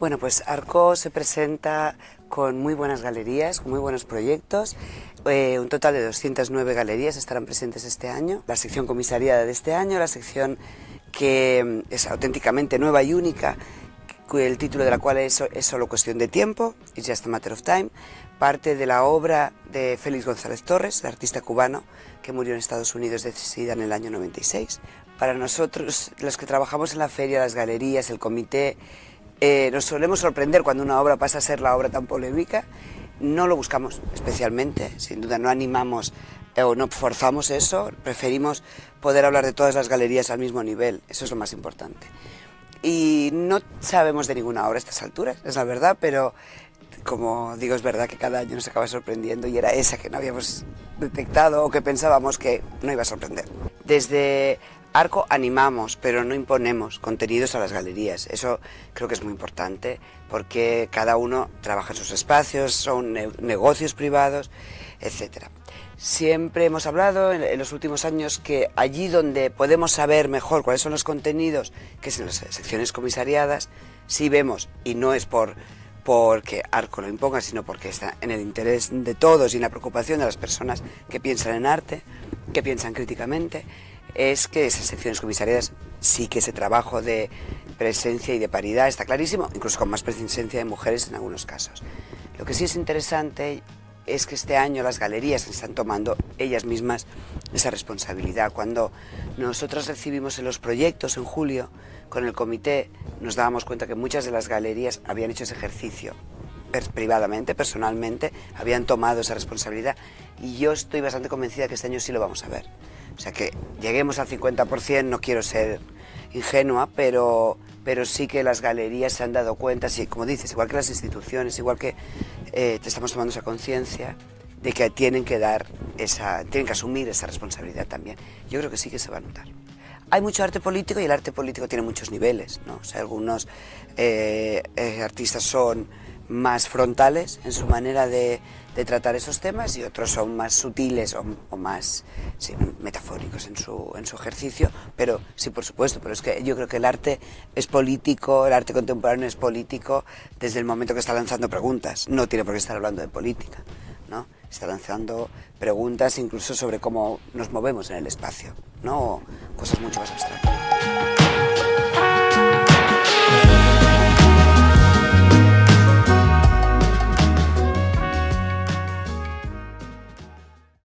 Bueno, pues Arco se presenta con muy buenas galerías, con muy buenos proyectos. Eh, un total de 209 galerías estarán presentes este año. La sección comisariada de este año, la sección que mm, es auténticamente nueva y única, el título de la cual es, solo cuestión de tiempo, It's Just a Matter of Time, parte de la obra de Félix González Torres, el artista cubano que murió en Estados Unidos de SIDA en el año 96. Para nosotros, los que trabajamos en la feria, las galerías, el comité, eh, nos solemos sorprender cuando una obra pasa a ser la obra tan polémica. No lo buscamos especialmente, sin duda no animamos eh, o no forzamos eso, preferimos poder hablar de todas las galerías al mismo nivel, eso es lo más importante. Y no sabemos de ninguna obra a estas alturas, es la verdad, pero como digo, es verdad que cada año nos acaba sorprendiendo y era esa que no habíamos detectado o que pensábamos que no iba a sorprender. Desde Arco animamos, pero no imponemos contenidos a las galerías. Eso creo que es muy importante porque cada uno trabaja en sus espacios, son negocios privados, etc. Siempre hemos hablado en, los últimos años que allí donde podemos saber mejor cuáles son los contenidos, que es en las secciones comisariadas, sí vemos, y no es por porque Arco lo imponga, sino porque está en el interés de todos y en la preocupación de las personas que piensan en arte, que piensan críticamente, es que esas secciones comisariadas sí que ese trabajo de presencia y de paridad está clarísimo, incluso con más presencia de mujeres en algunos casos. Lo que sí es interesante es que este año las galerías están tomando ellas mismas esa responsabilidad. Cuando nosotros recibimos en los proyectos en julio con el comité, nos dábamos cuenta que muchas de las galerías habían hecho ese ejercicio privadamente, personalmente, habían tomado esa responsabilidad y yo estoy bastante convencida que este año sí lo vamos a ver. O sea que lleguemos al 50%, no quiero ser ingenua, pero, pero sí que las galerías se han dado cuenta, sí, como dices, igual que las instituciones, igual que eh, te estamos tomando esa conciencia de que tienen que dar esa, tienen que asumir esa responsabilidad también. Yo creo que sí que se va a notar. Hay mucho arte político y el arte político tiene muchos niveles, ¿no? O sea, algunos eh, eh, artistas son más frontales en su manera de, tratar esos temas y otros son más sutiles o, más metafóricos en su, en su ejercicio, pero sí, por supuesto, pero es que yo creo que el arte es político, el arte contemporáneo es político desde el momento que está lanzando preguntas, no tiene por qué estar hablando de política, ¿no? Está lanzando preguntas incluso sobre cómo nos movemos en el espacio, ¿no? cosas mucho más abstractas.